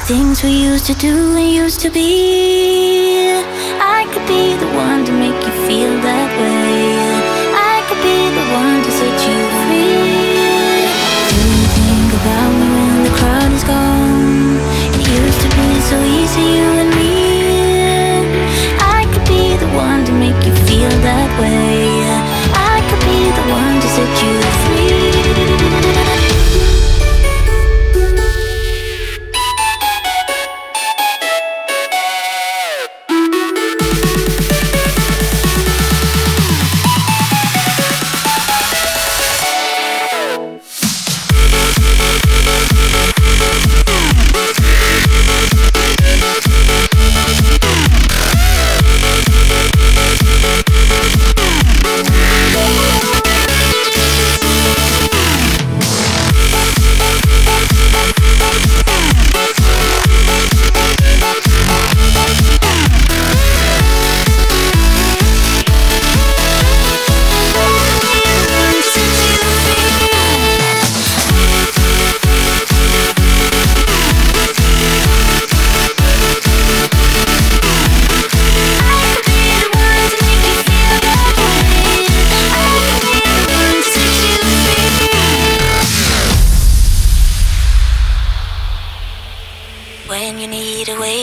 The things we used to do and used to be. I could be the one to make you feel that way. I could be the one to set you free. Do you think about me when the crowd is gone? It used to be so easy, you and me. I could be the one to make you feel that way.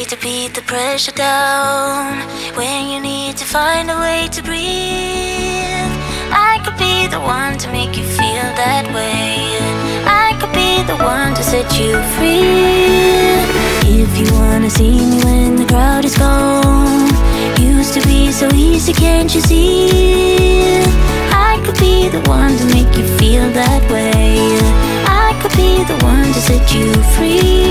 To beat the pressure down, when you need to find a way to breathe, I could be the one to make you feel that way. I could be the one to set you free. If you wanna see me when the crowd is gone, used to be so easy, can't you see? I could be the one to make you feel that way. I could be the one to set you free.